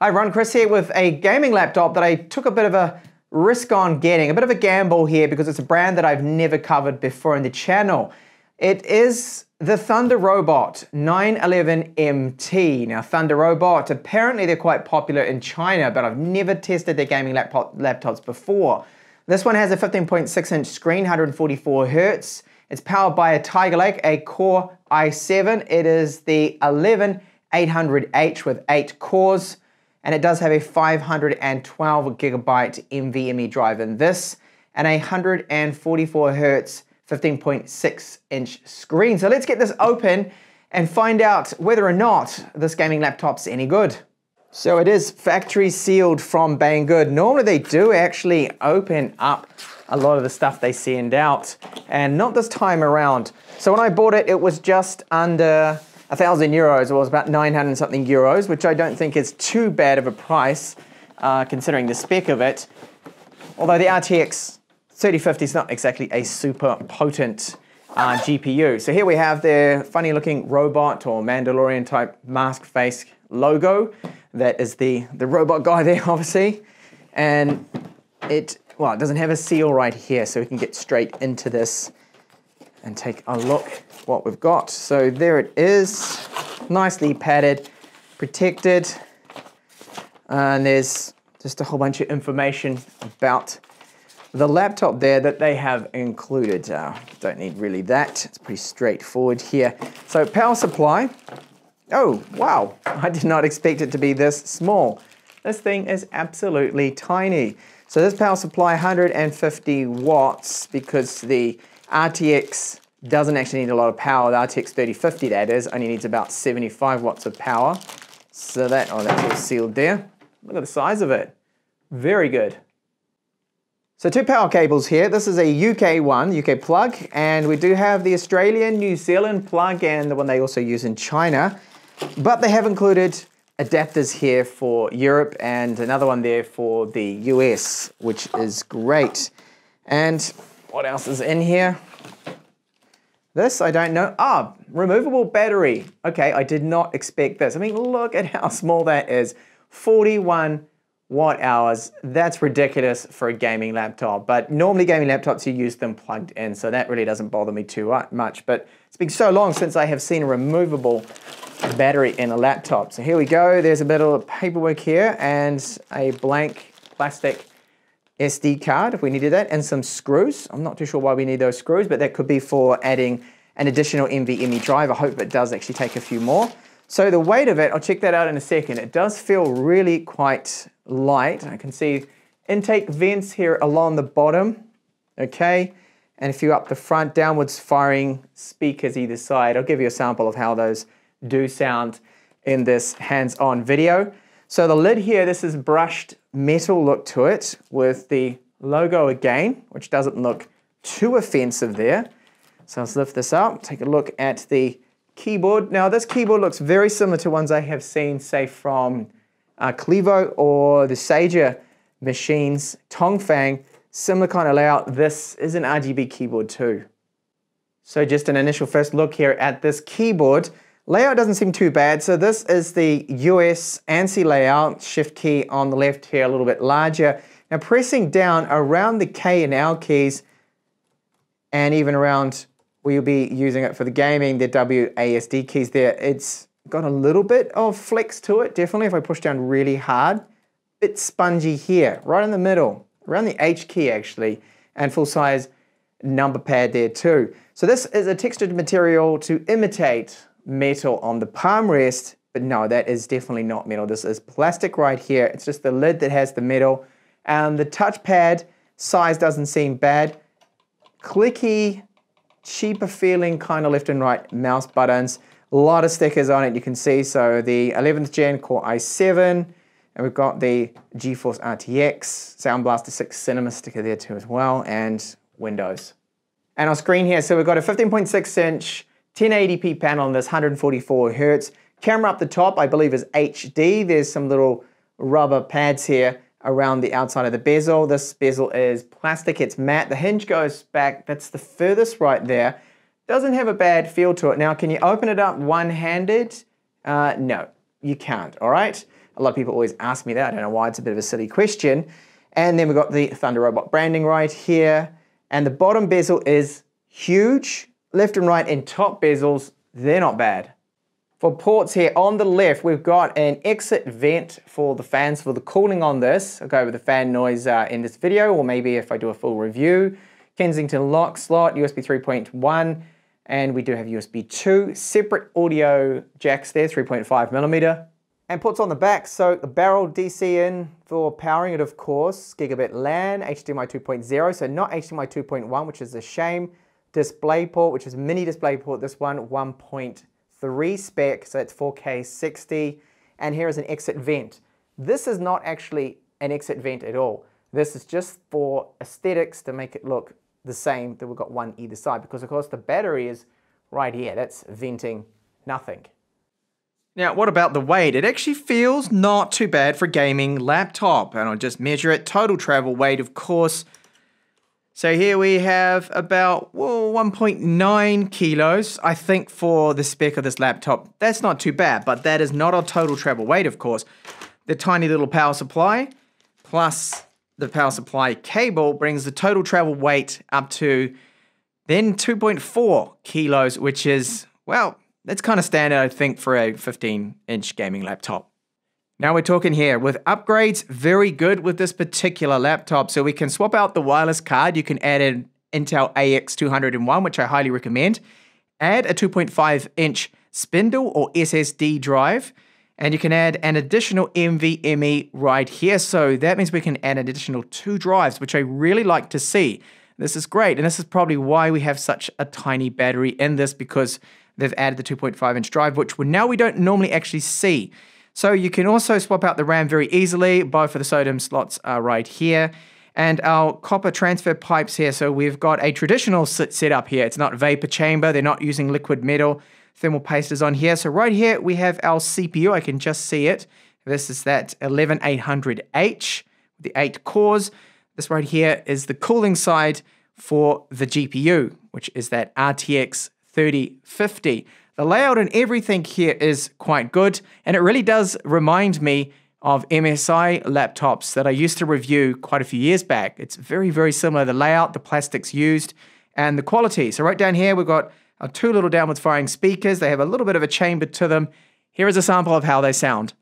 Hi, Ron Chris here with a gaming laptop that I took a bit of a risk on getting, a bit of a gamble here because it's a brand that I've never covered before in the channel. It is the Thunderobot 911MT. Now, Thunderobot, apparently they're quite popular in China, but I've never tested their gaming laptop, laptops before. This one has a 15.6 inch screen, 144 hertz. It's powered by a Tiger Lake, a Core i7. It is the 11800H with eight cores and it does have a 512 gigabyte NVMe drive in this and a 144 hertz 15.6 inch screen. So let's get this open and find out whether or not this gaming laptop's any good. So it is factory sealed from Banggood. Normally they do actually open up a lot of the stuff they send out and not this time around. So when I bought it, it was just under a thousand euros, it was about 900 something euros, which I don't think is too bad of a price uh, considering the spec of it. Although the RTX 3050 is not exactly a super potent uh, GPU. So here we have the funny looking robot or Mandalorian type mask face logo. That is the, the robot guy there, obviously. And it, well, it doesn't have a seal right here, so we can get straight into this and take a look what we've got. So there it is, nicely padded, protected. And there's just a whole bunch of information about the laptop there that they have included. Uh, don't need really that, it's pretty straightforward here. So power supply, oh wow, I did not expect it to be this small. This thing is absolutely tiny. So this power supply 150 watts because the RTX doesn't actually need a lot of power. The RTX 3050 that is only needs about 75 watts of power. So that, oh that's all sealed there. Look at the size of it. Very good. So two power cables here. This is a UK one, UK plug, and we do have the Australian, New Zealand plug and the one they also use in China. But they have included adapters here for Europe and another one there for the US, which is great. And what else is in here? This, I don't know. Ah, removable battery. Okay, I did not expect this. I mean, look at how small that is. 41 watt hours. That's ridiculous for a gaming laptop. But normally gaming laptops, you use them plugged in, so that really doesn't bother me too much. But it's been so long since I have seen a removable battery in a laptop. So here we go. There's a bit of paperwork here and a blank plastic SD card if we needed that, and some screws. I'm not too sure why we need those screws, but that could be for adding an additional NVMe drive. I hope it does actually take a few more. So the weight of it, I'll check that out in a second. It does feel really quite light. I can see intake vents here along the bottom, okay? And a few up the front, downwards firing speakers either side. I'll give you a sample of how those do sound in this hands-on video. So the lid here, this is brushed metal look to it with the logo again, which doesn't look too offensive there. So let's lift this up, take a look at the keyboard. Now this keyboard looks very similar to ones I have seen, say from uh, Clevo or the Sager machines, Tongfang, similar kind of layout. This is an RGB keyboard too. So just an initial first look here at this keyboard. Layout doesn't seem too bad. So this is the US ANSI layout, shift key on the left here, a little bit larger. Now pressing down around the K and L keys and even around where you'll be using it for the gaming, the WASD keys there, it's got a little bit of flex to it, definitely if I push down really hard. Bit spongy here, right in the middle, around the H key actually, and full size number pad there too. So this is a textured material to imitate metal on the palm rest, but no, that is definitely not metal. This is plastic right here. It's just the lid that has the metal. And the touchpad size doesn't seem bad. Clicky, cheaper feeling kind of left and right mouse buttons. A lot of stickers on it, you can see. So the 11th gen Core i7, and we've got the GeForce RTX, Sound Blaster 6 Cinema sticker there too as well, and Windows. And our screen here, so we've got a 15.6 inch 1080p panel on this 144 hertz. Camera up the top, I believe is HD. There's some little rubber pads here around the outside of the bezel. This bezel is plastic, it's matte. The hinge goes back, that's the furthest right there. Doesn't have a bad feel to it. Now, can you open it up one-handed? Uh, no, you can't, all right? A lot of people always ask me that. I don't know why, it's a bit of a silly question. And then we've got the Thunderobot branding right here. And the bottom bezel is huge. Left and right and top bezels, they're not bad. For ports here on the left, we've got an exit vent for the fans for the cooling on this. I'll go over the fan noise uh, in this video, or maybe if I do a full review. Kensington lock slot, USB 3.1, and we do have USB 2. Separate audio jacks there, 3.5 millimeter. And ports on the back, so the barrel DC in for powering it, of course. Gigabit LAN, HDMI 2.0, so not HDMI 2.1, which is a shame. Display port, which is mini display port, this one, 1.3 spec, so it's 4K 60, and here is an exit vent. This is not actually an exit vent at all. This is just for aesthetics to make it look the same that we've got one either side because of course the battery is right here. That's venting nothing. Now, what about the weight? It actually feels not too bad for a gaming laptop. And I'll just measure it. Total travel weight, of course, so here we have about well, 1.9 kilos, I think, for the spec of this laptop. That's not too bad, but that is not our total travel weight, of course. The tiny little power supply plus the power supply cable brings the total travel weight up to then 2.4 kilos, which is, well, that's kind of standard, I think, for a 15 inch gaming laptop. Now we're talking here with upgrades, very good with this particular laptop. So we can swap out the wireless card. You can add an Intel AX201, which I highly recommend. Add a 2.5 inch spindle or SSD drive. And you can add an additional NVMe right here. So that means we can add an additional two drives, which I really like to see. This is great. And this is probably why we have such a tiny battery in this because they've added the 2.5 inch drive, which now we don't normally actually see. So you can also swap out the RAM very easily. Both of the SODIMM slots are right here. And our copper transfer pipes here. So we've got a traditional setup here. It's not vapor chamber. They're not using liquid metal. Thermal paste is on here. So right here we have our CPU. I can just see it. This is that 11800H, the eight cores. This right here is the cooling side for the GPU, which is that RTX 3050. The layout and everything here is quite good, and it really does remind me of MSI laptops that I used to review quite a few years back. It's very, very similar. The layout, the plastics used, and the quality. So right down here, we've got our two little downwards firing speakers. They have a little bit of a chamber to them. Here is a sample of how they sound.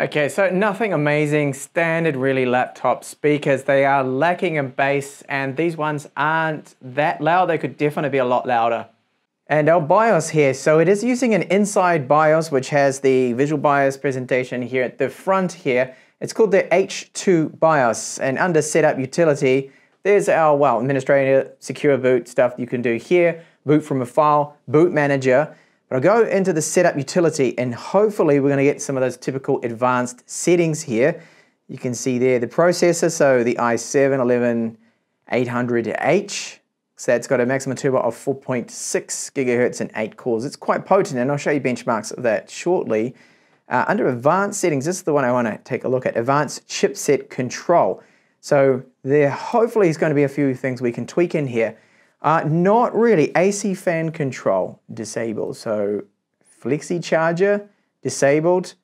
Okay, so nothing amazing, standard really laptop speakers. They are lacking in bass and these ones aren't that loud. They could definitely be a lot louder. And our BIOS here, so it is using an Insyde BIOS which has the visual BIOS presentation here at the front here. It's called the H2 BIOS and under setup utility, there's our, well, administrator, secure boot stuff you can do here, boot from a file, boot manager, but I'll go into the setup utility and hopefully we're going to get some of those typical advanced settings here. You can see there the processor, so the i7 11800H. So that's got a maximum turbo of 4.6 gigahertz and 8 cores. It's quite potent and I'll show you benchmarks of that shortly. Uh, under advanced settings, this is the one I want to take a look at, advanced chipset control. So there hopefully is going to be a few things we can tweak in here. Uh, not really. AC fan control disabled. So flexi charger disabled.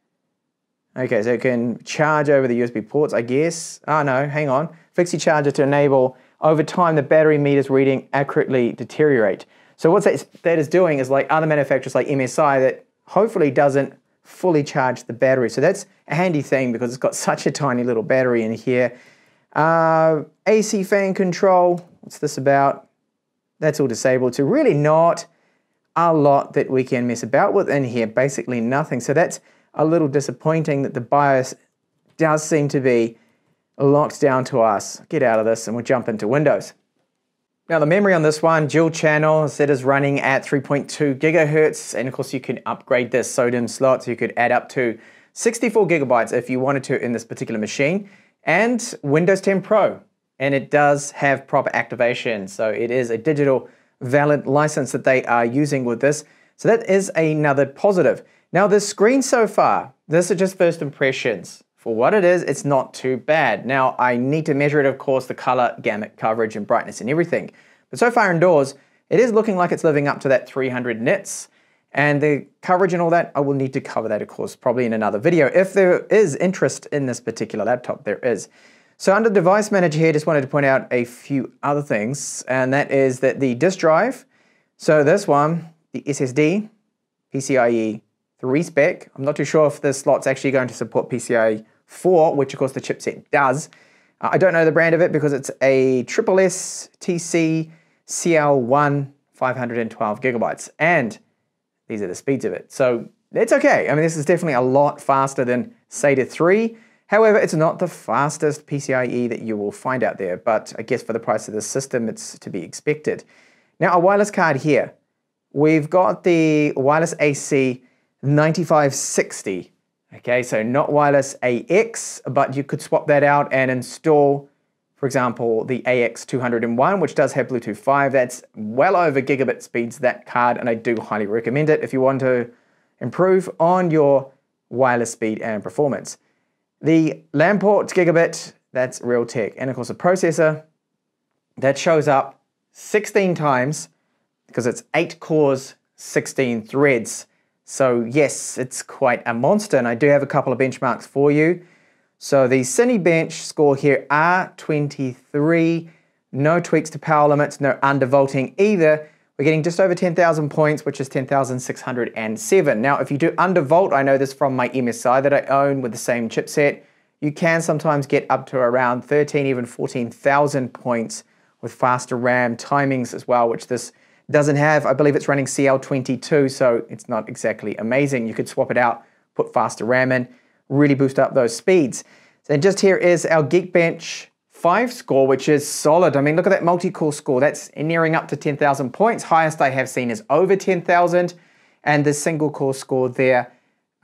Okay, so it can charge over the USB ports, I guess. Oh no, hang on. Flexi charger to enable over time the battery meters reading accurately deteriorate. So what that, that is doing is like other manufacturers like MSI that hopefully doesn't fully charge the battery. So that's a handy thing because it's got such a tiny little battery in here. Uh, AC fan control, what's this about? That's all disabled. So really not a lot that we can mess about with in here, basically nothing. So that's a little disappointing that the BIOS does seem to be locked down to us. Get out of this and we'll jump into Windows. Now the memory on this one, dual channel, it is running at 3.2 gigahertz, and of course you can upgrade this SODIMM slot, so you could add up to 64 gigabytes if you wanted to in this particular machine, and Windows 10 Pro and it does have proper activation. So it is a digital valid license that they are using with this. So that is another positive. Now the screen so far, this is just first impressions for what it is, it's not too bad. Now, I need to measure it, of course, the color, gamut, coverage, and brightness and everything. But so far indoors, it is looking like it's living up to that 300 nits. And the coverage and all that, I will need to cover that, of course, probably in another video. If there is interest in this particular laptop, there is. So under Device Manager here, just wanted to point out a few other things, and that is that the disk drive, so this one, the SSD, PCIe 3 spec, I'm not too sure if this slot's actually going to support PCIe 4, which of course the chipset does. Uh, I don't know the brand of it because it's a Triple S TC CL1 512 gigabytes. And these are the speeds of it. So it's okay. I mean, this is definitely a lot faster than SATA 3. However, it's not the fastest PCIe that you will find out there, but I guess for the price of the system, it's to be expected. Now, a wireless card here. We've got the wireless AC 9560 Okay, so not wireless AX, but you could swap that out and install, for example, the AX201, which does have Bluetooth 5. That's well over gigabit speeds, that card, and I do highly recommend it if you want to improve on your wireless speed and performance. The LAN port gigabit, that's Realtek. And of course, the processor, that shows up 16 times because it's 8 cores, 16 threads. So yes, it's quite a monster and I do have a couple of benchmarks for you. So the Cinebench score here R23, no tweaks to power limits, no undervolting either. We're getting just over 10,000 points, which is 10,607. Now, if you do undervolt, I know this from my MSI that I own with the same chipset, you can sometimes get up to around 13, even 14,000 points with faster RAM timings as well, which this doesn't have, I believe it's running CL22, so it's not exactly amazing. You could swap it out, put faster RAM in, really boost up those speeds. And just here is our Geekbench 5 score, which is solid. I mean, look at that multi-core score. That's nearing up to 10,000 points. Highest I have seen is over 10,000. And the single core score there,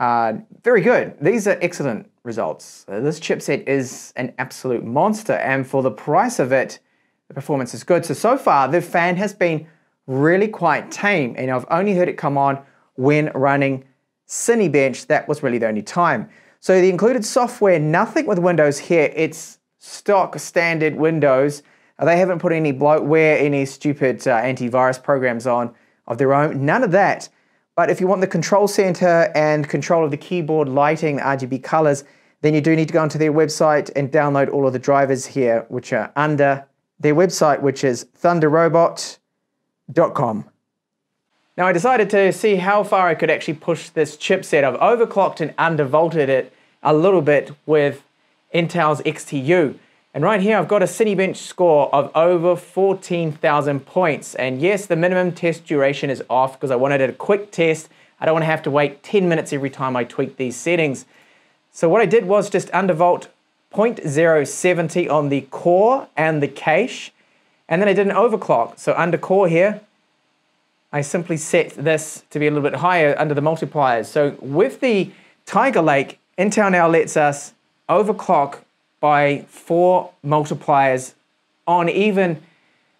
uh, very good. These are excellent results. Uh, this chipset is an absolute monster. And for the price of it, the performance is good. So, so far, the fan has been really quite tame. And I've only heard it come on when running Cinebench. That was really the only time. So the included software, nothing with Windows here. It's stock standard Windows. Uh, they haven't put any bloatware, any stupid uh, antivirus programs on of their own. None of that. But if you want the control center and control of the keyboard lighting, RGB colors, then you do need to go onto their website and download all of the drivers here, which are under their website, which is thunderobot.com. Now I decided to see how far I could actually push this chipset. I've overclocked and undervolted it a little bit with Intel's XTU. And right here I've got a Cinebench score of over 14,000 points. And yes, the minimum test duration is off because I wanted a quick test. I don't want to have to wait 10 minutes every time I tweak these settings. So what I did was just undervolt 0.070 on the core and the cache and then I did an overclock. So under core here, I simply set this to be a little bit higher under the multipliers. So with the Tiger Lake, Intel now lets us overclock by four multipliers on even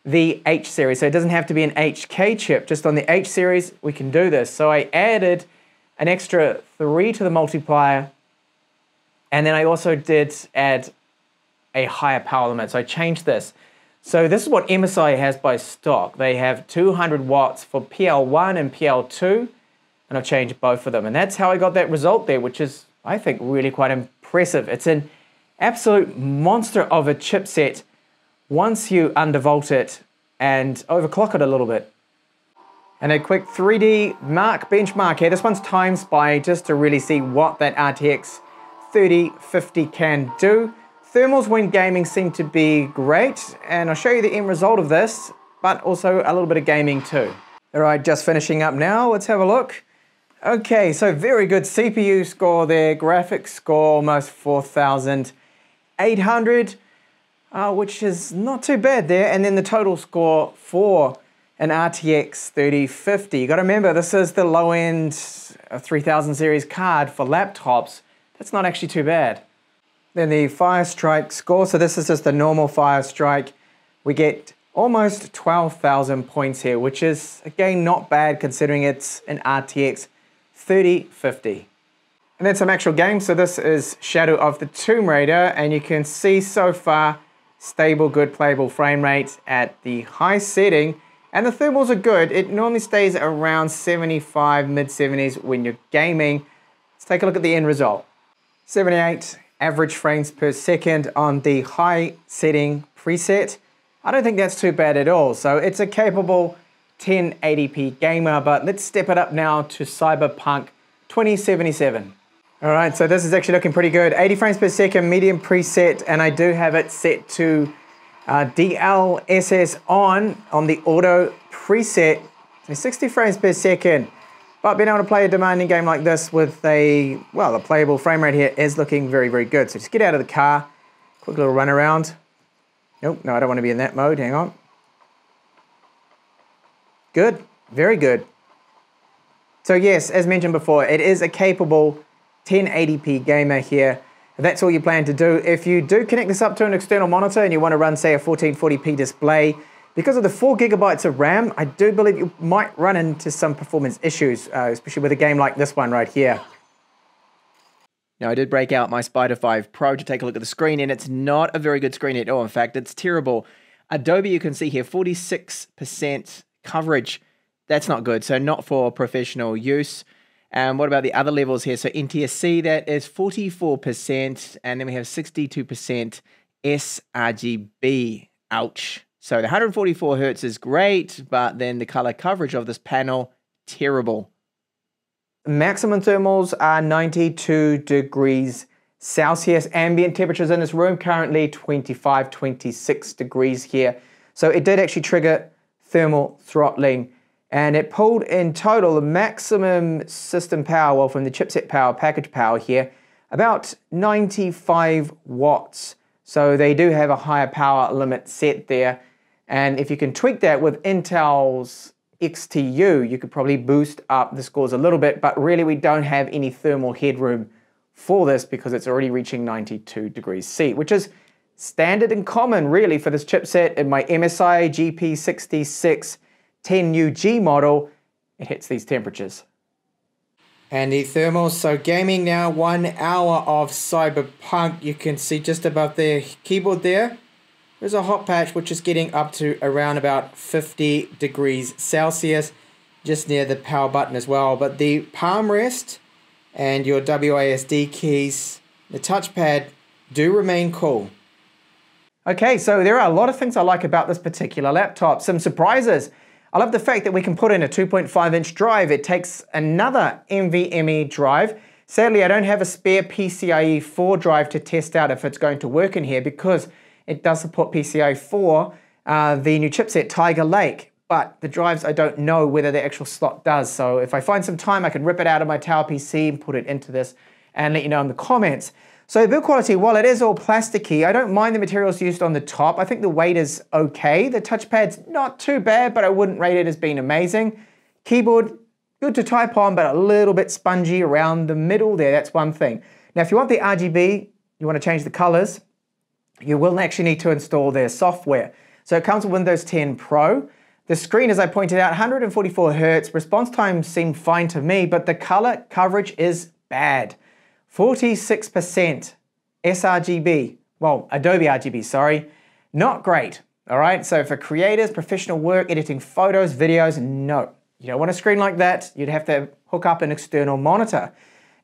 the H series. So it doesn't have to be an HK chip. Just on the H series, we can do this. So I added an extra three to the multiplier. And then I also did add a higher power limit. So I changed this. So this is what MSI has by stock. They have 200 watts for PL1 and PL2, and I've changed both of them. And that's how I got that result there, which is, I think, really quite impressive. It's an absolute monster of a chipset once you undervolt it and overclock it a little bit. And a quick 3DMark benchmark here. This one's Time Spy just to really see what that RTX 3050 can do. Thermals when gaming seem to be great, and I'll show you the end result of this, but also a little bit of gaming too. All right, just finishing up now, let's have a look. Okay, so very good CPU score there, graphics score almost 4,800, uh, which is not too bad there, and then the total score for an RTX 3050. You gotta remember, this is the low-end 3000 series card for laptops. That's not actually too bad. Then the Firestrike score, so this is just the normal Firestrike. We get almost 12,000 points here, which is, again, not bad considering it's an RTX 3050. And then some actual games. So this is Shadow of the Tomb Raider, and you can see so far stable, good playable frame rate at the high setting. And the thermals are good. It normally stays around 75, mid 70s when you're gaming. Let's take a look at the end result. 78 average frames per second on the high setting preset. I don't think that's too bad at all. So it's a capable 1080p gamer, but let's step it up now to Cyberpunk 2077. All right, so this is actually looking pretty good. 80 frames per second, medium preset, and I do have it set to uh, DLSS on, on the auto preset. So 60 frames per second. But being able to play a demanding game like this with a, well, a playable frame rate here is looking very, very good. So just get out of the car, quick little run around. Nope, no, I don't want to be in that mode, hang on. Good, very good. So yes, as mentioned before, it is a capable 1080p gamer here. That's all you plan to do. If you do connect this up to an external monitor and you want to run, say, a 1440p display, because of the 4 gigabytes of RAM, I do believe you might run into some performance issues, uh, especially with a game like this one right here. Now, I did break out my Spyder 5 Pro to take a look at the screen, and it's not a very good screen at all. In fact, it's terrible. Adobe, you can see here, 46% coverage. That's not good, so not for professional use. And what about the other levels here? So NTSC, that is 44%, and then we have 62% sRGB. Ouch. So the 144 hertz is great, but then the color coverage of this panel, terrible. Maximum thermals are 92 degrees Celsius. Ambient temperatures in this room currently 25, 26 degrees here. So it did actually trigger thermal throttling and it pulled in total the maximum system power, well, from the chipset power, package power here, about 95 watts. So they do have a higher power limit set there. And if you can tweak that with Intel's XTU, you could probably boost up the scores a little bit, but really we don't have any thermal headroom for this because it's already reaching 92 degrees C, which is standard and common really for this chipset in my MSI GP66 10UG model, it hits these temperatures. And the thermals, so gaming now, one hour of Cyberpunk. You can see just above the keyboard there, there's a hot patch which is getting up to around about 50 degrees Celsius, just near the power button as well. But the palm rest and your WASD keys, the touchpad do remain cool. Okay, so there are a lot of things I like about this particular laptop. Some surprises. I love the fact that we can put in a 2.5 inch drive. It takes another NVMe drive. Sadly, I don't have a spare PCIe 4 drive to test out if it's going to work in here because it does support PCIe 4, uh, the new chipset Tiger Lake. But the drives, I don't know whether the actual slot does. So if I find some time, I can rip it out of my Tower PC and put it into this and let you know in the comments. So build quality, while it is all plasticky, I don't mind the materials used on the top. I think the weight is okay. The touchpad's not too bad, but I wouldn't rate it as being amazing. Keyboard, good to type on, but a little bit spongy around the middle there. That's one thing. Now, if you want the RGB, you want to change the colors, you will actually need to install their software. So it comes with Windows 10 Pro. The screen, as I pointed out, 144 Hertz. Response time seemed fine to me, but the color coverage is bad. 46% sRGB, well, Adobe RGB, sorry, not great. All right, so for creators, professional work, editing photos, videos, no. You don't want a screen like that. You'd have to hook up an external monitor.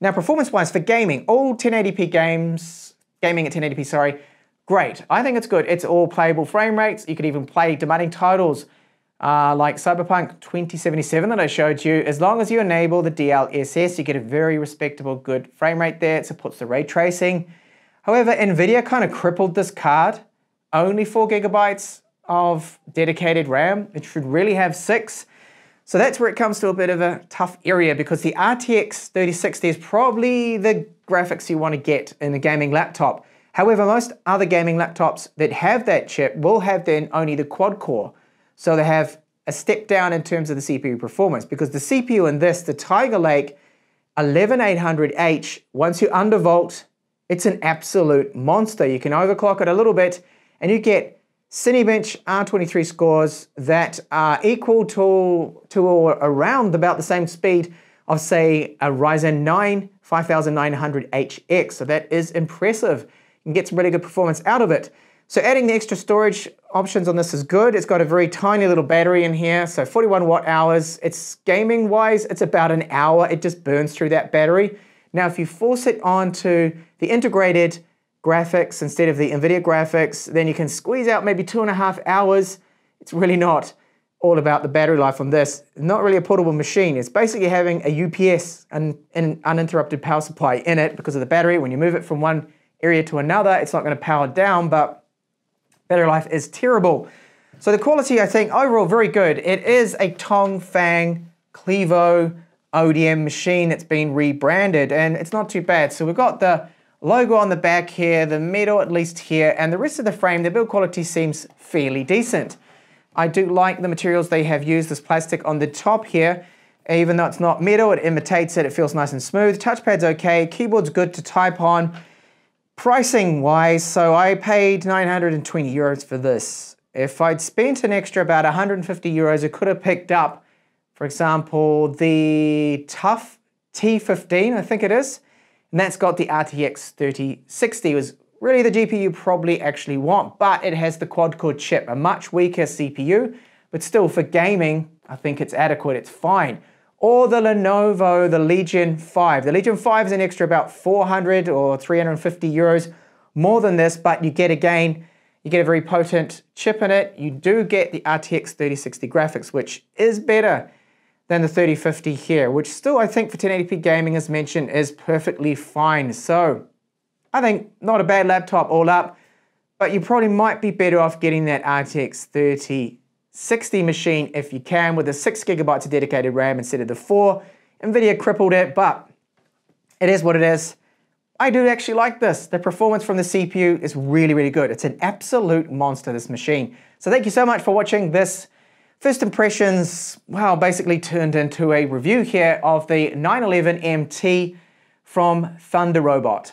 Now, performance-wise for gaming, all 1080p games, gaming at 1080p, sorry, great. I think it's good. It's all playable frame rates. You could even play demanding titles uh, like Cyberpunk 2077 that I showed you, as long as you enable the DLSS, you get a very respectable good frame rate there. It supports the ray tracing. However, NVIDIA kind of crippled this card. Only four gigabytes of dedicated RAM. It should really have six. So that's where it comes to a bit of a tough area because the RTX 3060 is probably the graphics you want to get in a gaming laptop. However, most other gaming laptops that have that chip will have then only the quad core. So they have a step down in terms of the CPU performance because the CPU in this, the Tiger Lake 11800H, once you undervolt, it's an absolute monster. You can overclock it a little bit and you get Cinebench R23 scores that are equal to, to or around about the same speed of say a Ryzen 9 5900HX. So that is impressive. You can get some really good performance out of it. So adding the extra storage options on this is good. It's got a very tiny little battery in here, so 41 watt hours. It's gaming wise, it's about an hour. It just burns through that battery. Now, if you force it onto the integrated graphics instead of the NVIDIA graphics, then you can squeeze out maybe two and a half hours. It's really not all about the battery life on this. Not really a portable machine. It's basically having a UPS, an, an uninterrupted power supply in it because of the battery. When you move it from one area to another, it's not going to power down, but battery life is terrible. So the quality, I think, overall very good. It is a Tongfang Clevo ODM machine that's been rebranded, and it's not too bad. So we've got the logo on the back here, the metal at least here, and the rest of the frame, the build quality seems fairly decent. I do like the materials they have used, this plastic on the top here. Even though it's not metal, it imitates it, it feels nice and smooth. Touchpad's okay, keyboard's good to type on. Pricing wise, so I paid 920 euros for this. If I'd spent an extra about 150 euros, I could have picked up, for example, the TUF T15, I think it is. And that's got the RTX 3060, was really the GPU you probably actually want, but it has the quad-core chip, a much weaker CPU, but still for gaming, I think it's adequate, it's fine or the Lenovo, the Legion 5. The Legion 5 is an extra about 400 or 350 euros more than this, but you get again, you get a very potent chip in it. You do get the RTX 3060 graphics, which is better than the 3050 here, which still I think for 1080p gaming, as mentioned, is perfectly fine. So I think not a bad laptop all up, but you probably might be better off getting that RTX 30 60 machine if you can with a 6 gigabytes of dedicated RAM instead of the 4. NVIDIA crippled it, but it is what it is. I do actually like this. The performance from the CPU is really, really good. It's an absolute monster, this machine. So thank you so much for watching this first impressions, well, basically turned into a review here of the 911 MT from Thunderobot.